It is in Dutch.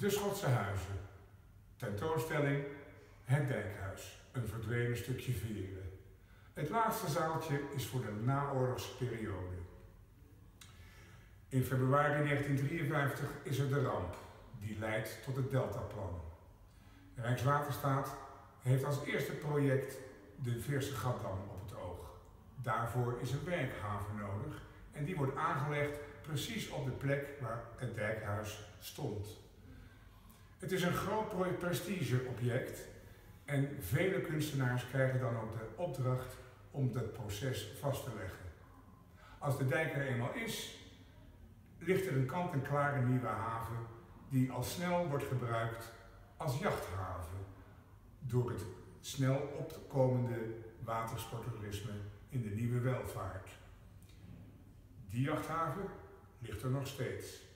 De Schotse Huizen. Tentoonstelling Het Dijkhuis. Een verdwenen stukje veren. Het laatste zaaltje is voor de naoorlogse periode. In februari 1953 is er de ramp die leidt tot het Deltaplan. Rijkswaterstaat heeft als eerste project de Veerse Gatdam op het oog. Daarvoor is een werkhaven nodig en die wordt aangelegd precies op de plek waar het dijkhuis stond. Het is een groot prestigeobject en vele kunstenaars krijgen dan ook de opdracht om dat proces vast te leggen. Als de dijk er eenmaal is, ligt er een kant-en-klare nieuwe haven die al snel wordt gebruikt als jachthaven door het snel opkomende watersporttourisme in de nieuwe welvaart. Die jachthaven ligt er nog steeds.